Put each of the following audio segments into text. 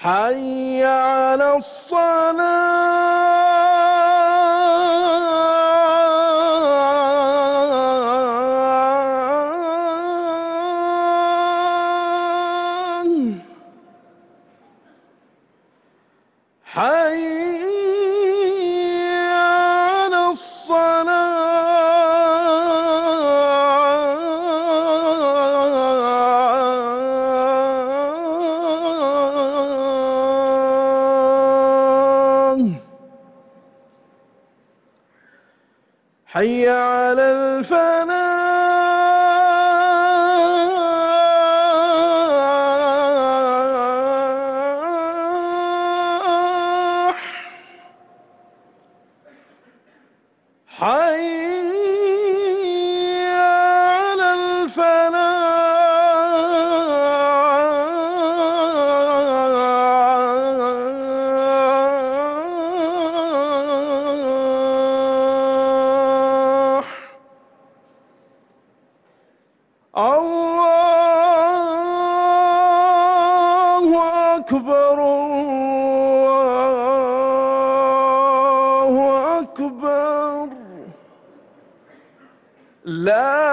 حي على الصلاة. حي حي على الفلاح حي الله أكبر الله أكبر. لا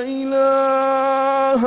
إله